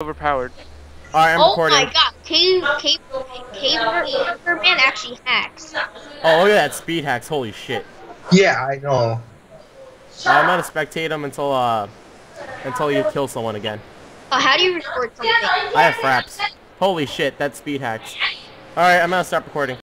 overpowered. Alright, I'm oh recording. my god, Cave, Cave, Cave, Man actually hacks. Oh, look at that speed hacks. Holy shit. Yeah, I know. Uh, I'm gonna spectate him until, uh, until you kill someone again. Oh, how do you record something? I have fraps. Holy shit, that speed hacks. Alright, I'm gonna stop recording.